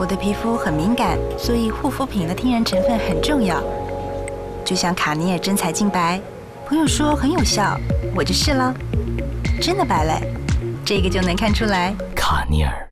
我的皮肤很敏感所以护肤品的天然成分很重要。就像卡尼尔真彩净白朋友说很有效我就试了。真的白了这个就能看出来。卡尼尔。